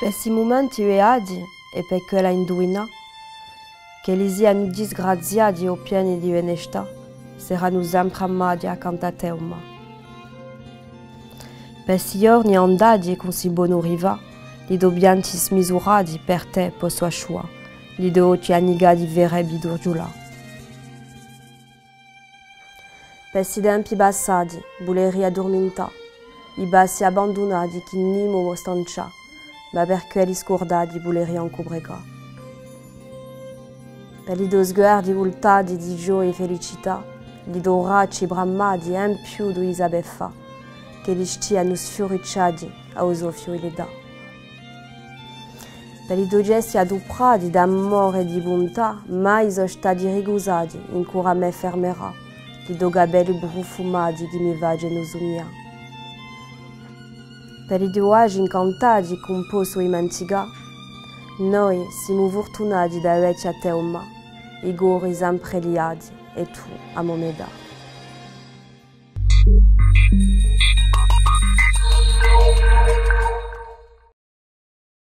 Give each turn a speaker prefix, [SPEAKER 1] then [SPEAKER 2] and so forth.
[SPEAKER 1] Per si momenti veadi e per quella induina, che lisi hanno disgraziati o pieni di onestà, saranno sempre amati accanto a te, ma. Per si giorni andati con si buono riva, li dobbiamo smisurati per te per sua sua, li do ti annigati vere bidurgiula. Per si tempi passati, voleri addormentare, i bassi abbandonati che nimo mostancia, quelli scordati voleri ancobrega. Per li due sguardi voltati di gioia e felicità, li due bracci brammati in più di Isabeffa, che li stiano sfioricciati a Osofio e le dà. Per i due gesti adoprati d'amore e di bontà, mai sono stati rigusati in cura me fermerà, li due gabelli profumati che Peridoagem encantada com poço e mantiga, noi simo fortunati da avete até uma, e Igor ampreliadi, e tu a moneda.